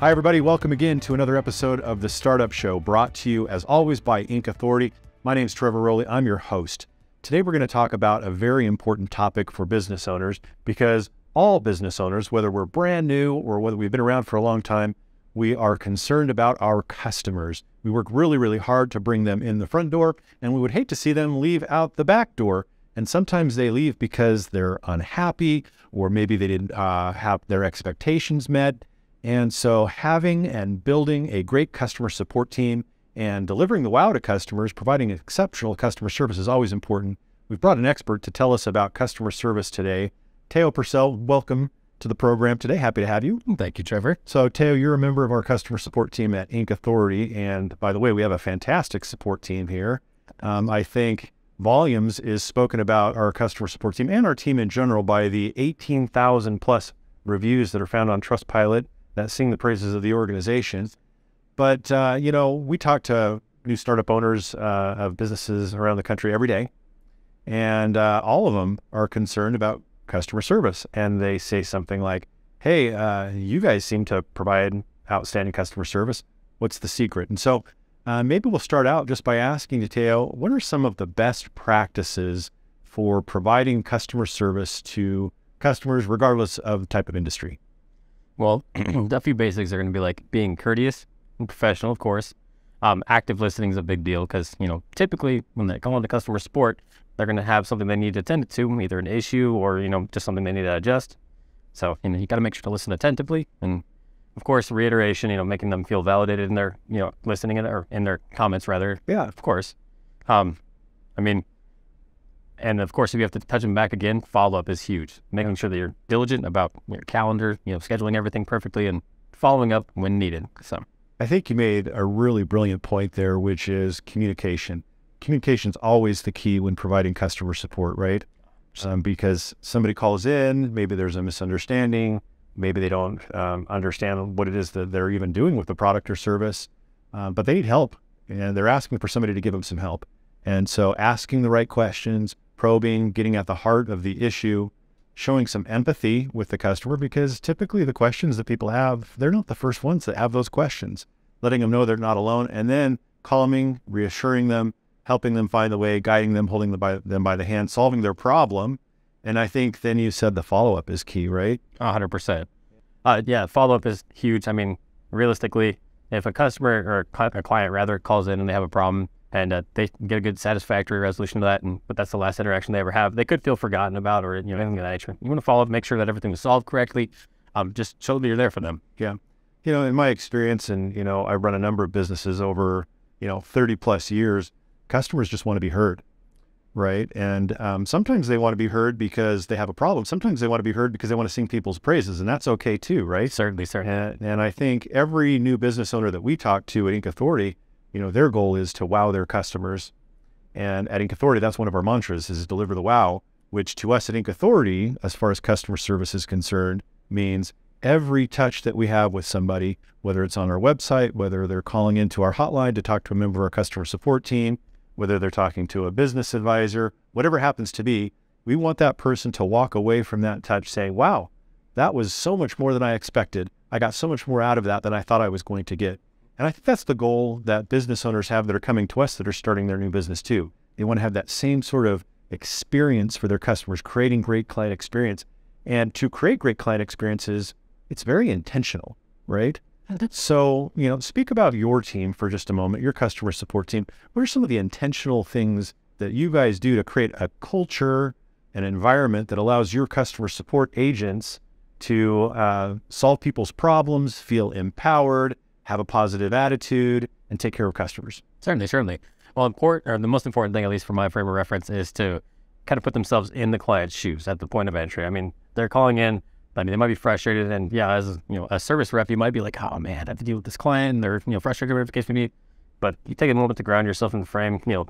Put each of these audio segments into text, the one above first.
Hi, everybody. Welcome again to another episode of The Startup Show, brought to you, as always, by Inc. Authority. My name is Trevor Rowley. I'm your host. Today, we're going to talk about a very important topic for business owners because all business owners, whether we're brand new or whether we've been around for a long time, we are concerned about our customers. We work really, really hard to bring them in the front door, and we would hate to see them leave out the back door. And sometimes they leave because they're unhappy, or maybe they didn't uh, have their expectations met. And so, having and building a great customer support team and delivering the wow to customers, providing exceptional customer service is always important. We've brought an expert to tell us about customer service today. Teo Purcell, welcome to the program today. Happy to have you. Thank you, Trevor. So, Teo, you're a member of our customer support team at Inc. Authority. And by the way, we have a fantastic support team here. Um, I think volumes is spoken about our customer support team and our team in general by the 18,000 plus reviews that are found on Trustpilot that sing the praises of the organization. But, uh, you know, we talk to new startup owners uh, of businesses around the country every day, and uh, all of them are concerned about customer service. And they say something like, hey, uh, you guys seem to provide outstanding customer service. What's the secret? And so uh, maybe we'll start out just by asking Teo, what are some of the best practices for providing customer service to customers, regardless of the type of industry? Well, a few basics are going to be like being courteous and professional, of course. Um, active listening is a big deal because, you know, typically when they call into customer support, they're going to have something they need to attend to, either an issue or, you know, just something they need to adjust. So, you know, you got to make sure to listen attentively. And of course, reiteration, you know, making them feel validated in their, you know, listening in, or in their comments rather. Yeah. Of course. Um, I mean, and of course, if you have to touch them back again, follow up is huge. Making sure that you're diligent about your calendar, you know, scheduling everything perfectly and following up when needed. So I think you made a really brilliant point there, which is communication. Communication is always the key when providing customer support, right? Um, because somebody calls in, maybe there's a misunderstanding, maybe they don't um, understand what it is that they're even doing with the product or service, uh, but they need help and they're asking for somebody to give them some help. And so asking the right questions, probing, getting at the heart of the issue, showing some empathy with the customer because typically the questions that people have, they're not the first ones that have those questions, letting them know they're not alone, and then calming, reassuring them, helping them find the way, guiding them, holding them by, them by the hand, solving their problem. And I think then you said the follow up is key, right? 100%. Uh, yeah, follow up is huge. I mean, realistically, if a customer or a client rather calls in and they have a problem, and uh, they get a good satisfactory resolution to that. And but that's the last interaction they ever have. They could feel forgotten about or you know anything of that nature. You want to follow up, make sure that everything was solved correctly. Um, just show that you're there for them. Yeah, you know, in my experience, and you know, I run a number of businesses over you know 30 plus years. Customers just want to be heard, right? And um, sometimes they want to be heard because they have a problem. Sometimes they want to be heard because they want to sing people's praises, and that's okay too, right? Certainly, certainly. And, and I think every new business owner that we talk to at Inc. Authority you know, their goal is to wow their customers. And at Inc. Authority, that's one of our mantras is deliver the wow, which to us at Inc. Authority, as far as customer service is concerned, means every touch that we have with somebody, whether it's on our website, whether they're calling into our hotline to talk to a member of our customer support team, whether they're talking to a business advisor, whatever happens to be, we want that person to walk away from that touch saying, wow, that was so much more than I expected. I got so much more out of that than I thought I was going to get. And I think that's the goal that business owners have that are coming to us that are starting their new business too. They want to have that same sort of experience for their customers, creating great client experience. And to create great client experiences, it's very intentional, right? So, you know, speak about your team for just a moment, your customer support team. What are some of the intentional things that you guys do to create a culture, an environment that allows your customer support agents to uh, solve people's problems, feel empowered, have a positive attitude, and take care of customers. Certainly, certainly. Well, important, or the most important thing, at least for my frame of reference, is to kind of put themselves in the client's shoes at the point of entry. I mean, they're calling in. I mean, they might be frustrated, and yeah, as you know, a service rep, you might be like, "Oh man, I have to deal with this client." And they're you know frustrated, whatever the case may be. But you take a moment to ground yourself in the frame. You know,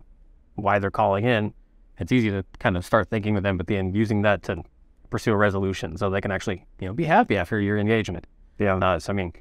why they're calling in. It's easy to kind of start thinking with empathy and using that to pursue a resolution, so they can actually you know be happy after your engagement. Yeah. Uh, so I mean,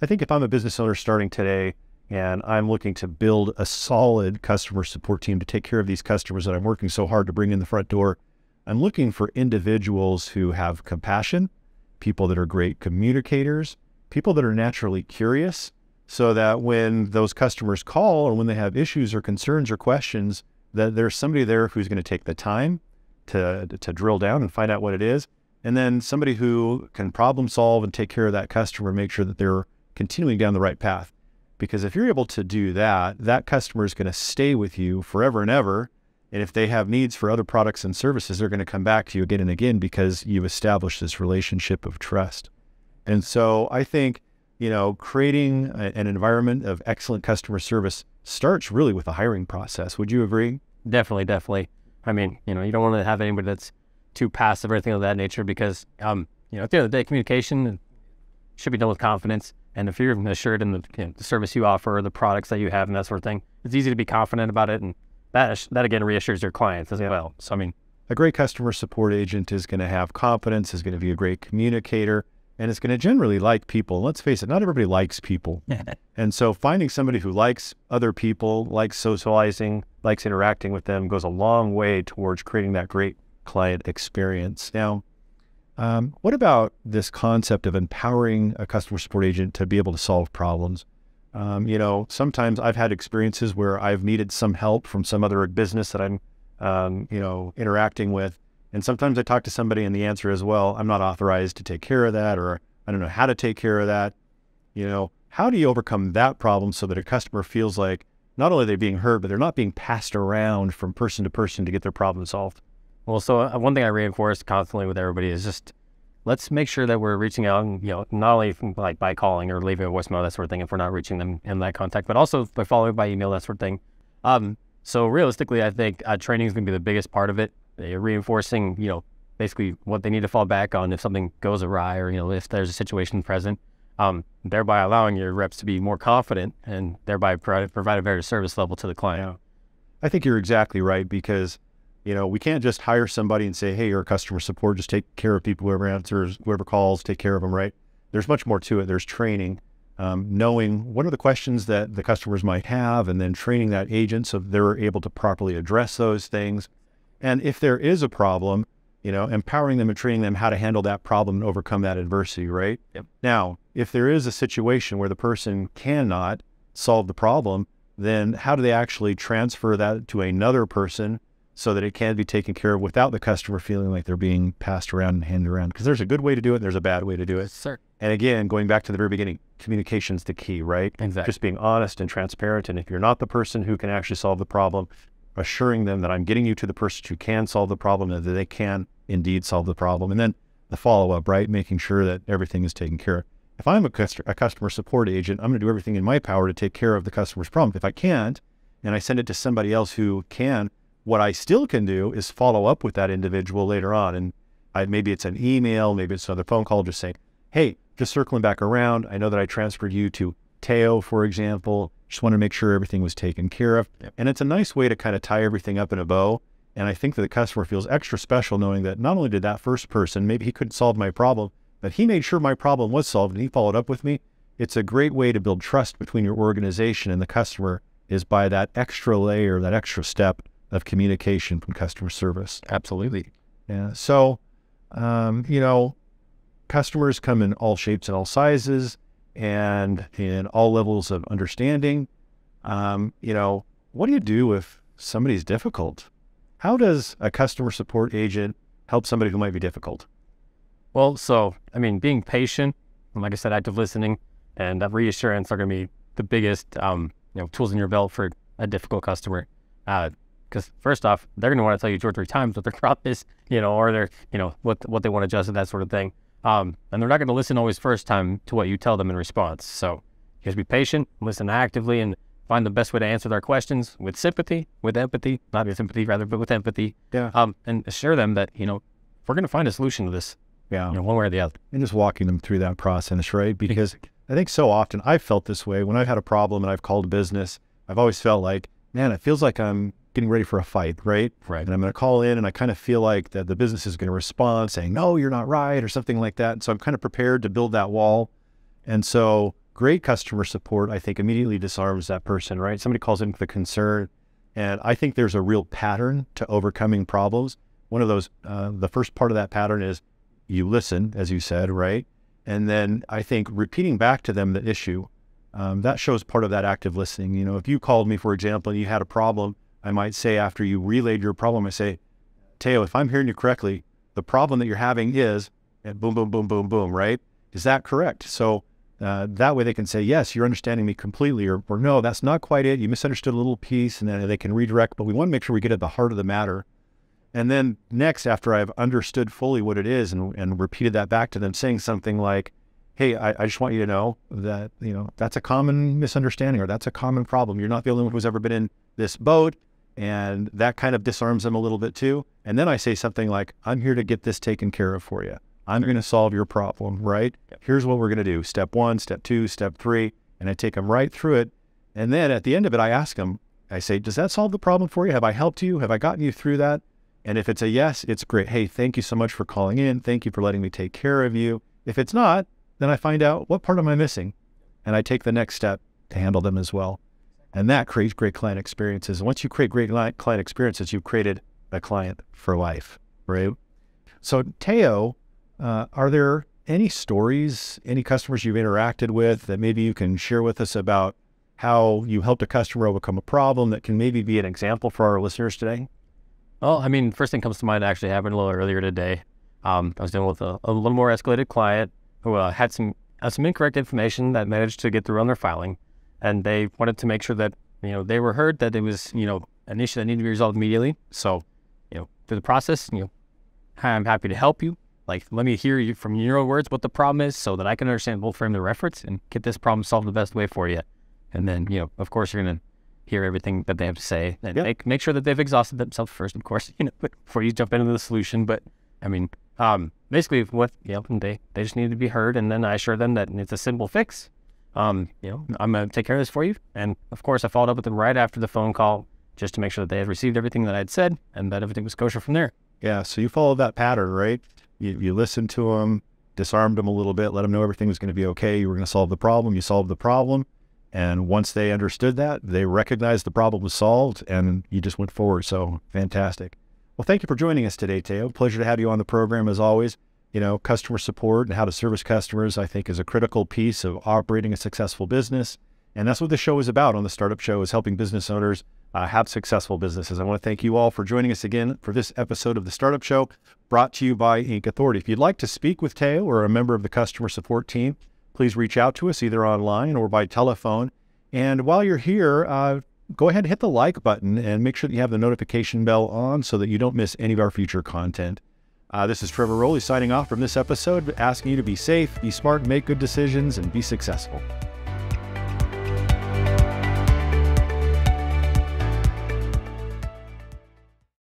I think if I'm a business owner starting today and I'm looking to build a solid customer support team to take care of these customers that I'm working so hard to bring in the front door, I'm looking for individuals who have compassion, people that are great communicators, people that are naturally curious so that when those customers call or when they have issues or concerns or questions, that there's somebody there who's going to take the time to, to drill down and find out what it is. And then somebody who can problem solve and take care of that customer, make sure that they're continuing down the right path. Because if you're able to do that, that customer is going to stay with you forever and ever. And if they have needs for other products and services, they're going to come back to you again and again because you've established this relationship of trust. And so I think, you know, creating a, an environment of excellent customer service starts really with the hiring process. Would you agree? Definitely, definitely. I mean, you know, you don't want to have anybody that's too passive or anything of that nature because, um, you know, at the end of the day, communication should be done with confidence. And if you're assured in the, you know, the service you offer, the products that you have, and that sort of thing, it's easy to be confident about it. And that, that again reassures your clients as well. So, I mean, a great customer support agent is going to have confidence, is going to be a great communicator, and is going to generally like people. Let's face it, not everybody likes people. and so finding somebody who likes other people, likes socializing, likes interacting with them goes a long way towards creating that great client experience. Now, um, what about this concept of empowering a customer support agent to be able to solve problems? Um, you know, sometimes I've had experiences where I've needed some help from some other business that I'm, um, you know, interacting with. And sometimes I talk to somebody and the answer is, well, I'm not authorized to take care of that, or I don't know how to take care of that. You know, how do you overcome that problem so that a customer feels like not only they're they being heard, but they're not being passed around from person to person to get their problem solved? Well, so uh, one thing I reinforce constantly with everybody is just let's make sure that we're reaching out, and, you know, not only like by calling or leaving a voicemail, that sort of thing, if we're not reaching them in that contact, but also by following by email, that sort of thing. Um, so realistically, I think uh, training is going to be the biggest part of it. Uh, reinforcing, you know, basically what they need to fall back on if something goes awry or you know if there's a situation present. Um, thereby allowing your reps to be more confident and thereby provide, provide a better service level to the client. Yeah. I think you're exactly right because you know, we can't just hire somebody and say, hey, you're a customer support, just take care of people, whoever answers, whoever calls, take care of them, right? There's much more to it. There's training, um, knowing what are the questions that the customers might have, and then training that agent so they're able to properly address those things. And if there is a problem, you know, empowering them and training them how to handle that problem and overcome that adversity, right? Yep. Now, if there is a situation where the person cannot solve the problem, then how do they actually transfer that to another person so that it can be taken care of without the customer feeling like they're being passed around and handed around. Because there's a good way to do it, and there's a bad way to do it. Sir. And again, going back to the very beginning, communication's the key, right? Exactly. Just being honest and transparent. And if you're not the person who can actually solve the problem, assuring them that I'm getting you to the person who can solve the problem and that they can indeed solve the problem. And then the follow up, right? Making sure that everything is taken care of. If I'm a, a customer support agent, I'm going to do everything in my power to take care of the customer's problem. If I can't, and I send it to somebody else who can, what I still can do is follow up with that individual later on. And I, maybe it's an email, maybe it's another phone call, just saying, hey, just circling back around. I know that I transferred you to Teo, for example. Just want to make sure everything was taken care of. Yep. And it's a nice way to kind of tie everything up in a bow. And I think that the customer feels extra special knowing that not only did that first person, maybe he couldn't solve my problem, but he made sure my problem was solved and he followed up with me. It's a great way to build trust between your organization and the customer is by that extra layer, that extra step of communication from customer service. Absolutely. Yeah. So, um, you know, customers come in all shapes and all sizes and in all levels of understanding. Um, you know, what do you do if somebody's difficult? How does a customer support agent help somebody who might be difficult? Well, so, I mean, being patient, and like I said, active listening and reassurance are going to be the biggest, um, you know, tools in your belt for a difficult customer. Uh, because first off, they're going to want to tell you two or three times what their crop is, you know, or their, you know, what what they want to adjust and that sort of thing. Um, and they're not going to listen always first time to what you tell them in response. So to be patient, listen actively, and find the best way to answer their questions with sympathy, with empathy, not with sympathy rather, but with empathy. Yeah. Um, and assure them that you know we're going to find a solution to this. Yeah. You know, one way or the other. And just walking them through that process, right? Because I think so often I've felt this way when I've had a problem and I've called a business. I've always felt like, man, it feels like I'm getting ready for a fight, right? Right. And I'm going to call in and I kind of feel like that the business is going to respond saying, no, you're not right or something like that. And so I'm kind of prepared to build that wall. And so great customer support, I think, immediately disarms that person, right? Somebody calls in with a concern. And I think there's a real pattern to overcoming problems. One of those, uh, the first part of that pattern is you listen, as you said, right? And then I think repeating back to them the issue, um, that shows part of that active listening. You know, if you called me, for example, and you had a problem, I might say after you relayed your problem, I say, Teo, if I'm hearing you correctly, the problem that you're having is, and boom, boom, boom, boom, boom, right? Is that correct? So uh, that way they can say, yes, you're understanding me completely, or, or no, that's not quite it. You misunderstood a little piece, and then they can redirect. But we want to make sure we get at the heart of the matter. And then next, after I've understood fully what it is and, and repeated that back to them, saying something like, hey, I, I, just want you to know that, you know, that's a common misunderstanding or that's a common problem. You're not the only one who's ever been in this boat. And that kind of disarms them a little bit too. And then I say something like, I'm here to get this taken care of for you. I'm going to solve your problem, right? Here's what we're going to do step one, step two, step three. And I take them right through it. And then at the end of it, I ask them, I say, Does that solve the problem for you? Have I helped you? Have I gotten you through that? And if it's a yes, it's great. Hey, thank you so much for calling in. Thank you for letting me take care of you. If it's not, then I find out what part am I missing? And I take the next step to handle them as well. And that creates great client experiences. And once you create great client experiences, you've created a client for life, right? So, Teo, uh, are there any stories, any customers you've interacted with that maybe you can share with us about how you helped a customer overcome a problem that can maybe be an example for our listeners today? Well, I mean, first thing comes to mind actually happened a little earlier today. Um, I was dealing with a, a, little more escalated client who uh, had some had some incorrect information that managed to get through on their filing, and they wanted to make sure that you know they were heard that it was you know an issue that needed to be resolved immediately. So, you know, through the process, you know, I'm happy to help you. Like, let me hear you from your own words what the problem is so that I can understand, we'll frame the reference and get this problem solved the best way for you. And then, you know, of course, you're going to hear everything that they have to say and yep. make, make sure that they've exhausted themselves first, of course, you know, before you jump into the solution. But I mean, um, basically what, you know, they, they just need to be heard. And then I assure them that it's a simple fix. Um, you know, I'm going to take care of this for you. And of course, I followed up with them right after the phone call just to make sure that they had received everything that I'd said and that everything was kosher from there. Yeah. So you followed that pattern, right? You, you listened to them, disarmed them a little bit, let them know everything was going to be okay. You were going to solve the problem. You solved the problem. And once they understood that, they recognized the problem was solved and you just went forward. So fantastic. Well, thank you for joining us today, Teo. Pleasure to have you on the program as always. You know, customer support and how to service customers, I think, is a critical piece of operating a successful business. And that's what the show is about on the Startup Show is helping business owners uh, have successful businesses. I want to thank you all for joining us again for this episode of the Startup Show brought to you by Inc. Authority. If you'd like to speak with Teo or a member of the customer support team, please reach out to us either online or by telephone. And while you're here, uh, go ahead and hit the like button and make sure that you have the notification bell on so that you don't miss any of our future content. Uh, this is Trevor Rowley signing off from this episode, asking you to be safe, be smart, make good decisions, and be successful.